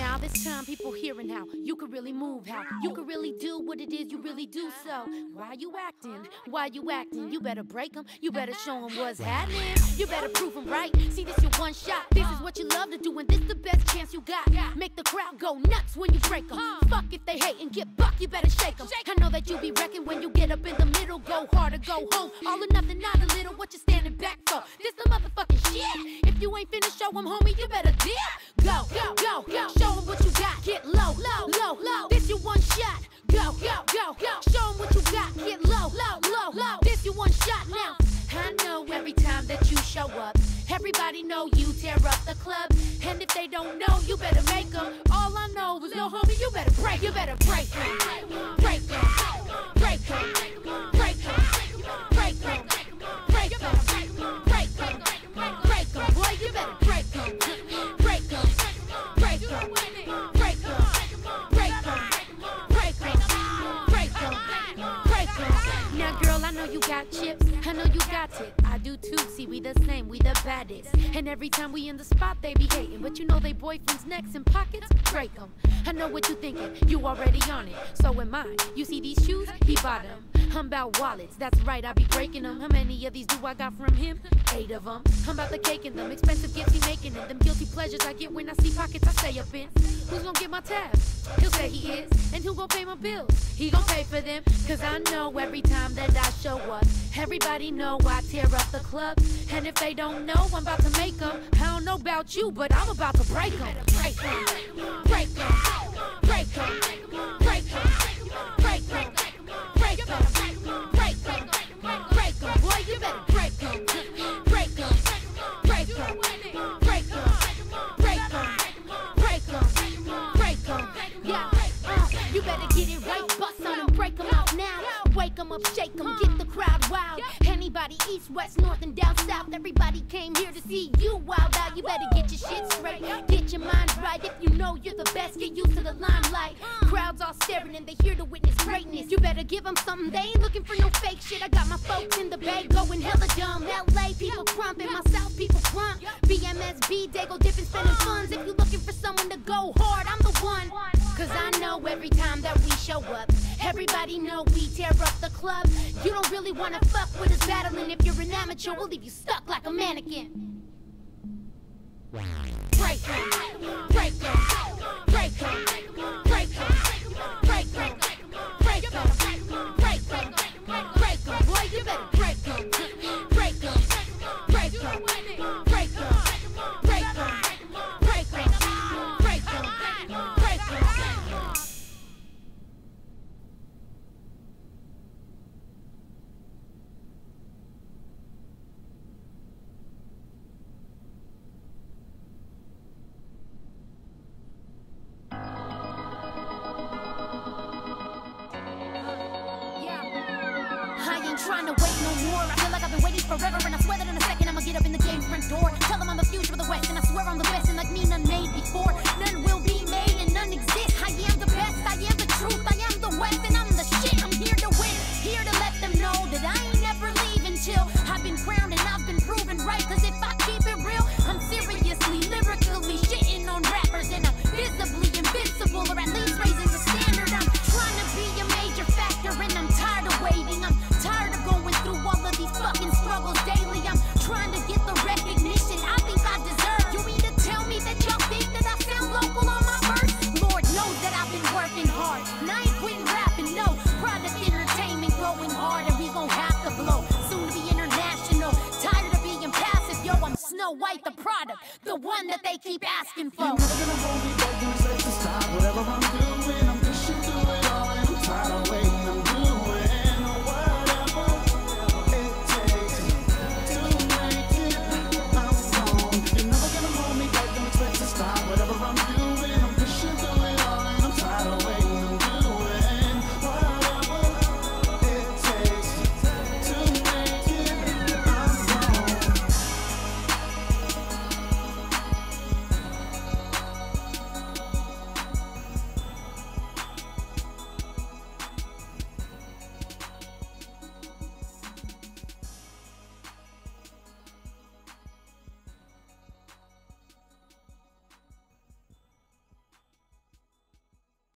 Now this time people hearing how you could really move, how you could really do what it is you really do. So why you acting? Why you acting? You better break them. You better show them what's happening. You better prove them right. See this your one shot. This is what you love to do, and this the best chance you got. Make the crowd go nuts when you break them. Fuck if they hate and get buck. You better shake them. I know that you be wrecking when you get up in the middle. Go hard or go home. All or nothing, not a little. What you standing back for? This the motherfucking shit. If you ain't finished, show them, homie. You better dip. Go, go, go, go. Show them what you got. Get low, low, low, low. This your one shot. Go, go, go, go. Show them what you got. Get low, low, low, low. This your one shot now. I know every time that you show up, everybody know you tear up the club. And if they don't know, you better make them. All I know is no homie, you better break. You better break. Break. Break And every time we in the spot, they be hating. But you know they boyfriends' necks and pockets. Break them. I know what you thinking. You already on it. So am I. You see these shoes? He bought them. I'm about wallets. That's right. I be breaking them. How many of these do I got from him? Eight of them. I'm about the cake in them. Expensive gifts he making them. Them guilty pleasures I get when I see pockets I stay up in. Who's gonna get my tab? He'll say he is. And who gonna pay my bills? He gonna pay for them. Cause I know every time that I show up, everybody know I tear up the club. And if they don't know, I'm about to make them. I don't know about you, but I'm about to break them. Break them. Break them. Break them. Break them. Break them. Break them. Break them. Break them. Boy, you better break them. Break them. Break them. Break them. Break them. Break them. Break them. Yeah. Uh, you better get it right. Bust on them. Break them out now. Wake them up, shake them, get the crowd wild. Anybody east, west, north, and down south. Everybody came here to see you wild out. You better get your shit straight. Get your mind right. If you know you're the best, get used to the limelight. Crowds all staring and they here to witness greatness. You better give them something. They ain't looking for no fake shit. I got my folks in the bay going hella dumb. LA people crumping, my South people crump. BMSB, they go dipping, spending funds. If you looking for someone to go hard, I'm the one. Cause I know every time that we show up, everybody know we tear up club. You don't really wanna fuck with us battling. If you're an amateur, we'll leave you stuck like a mannequin. Break them, break break trying to wait no more. I feel like I've been waiting forever, and I swear that in a second I'ma get up in the game front door. Tell them I'm the future of the West, and I swear I'm the best, Snow White, the product, the one that they keep asking for.